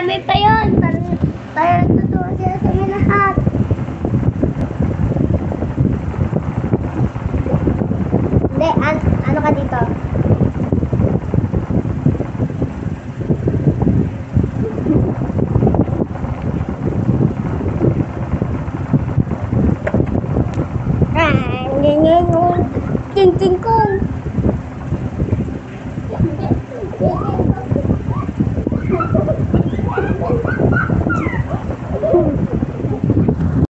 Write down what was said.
marami pa yun. Parang, parang sila sa amin lahat. Hindi, an ano ka dito? Ah, Ting-ting-kong! Ting-ting-kong!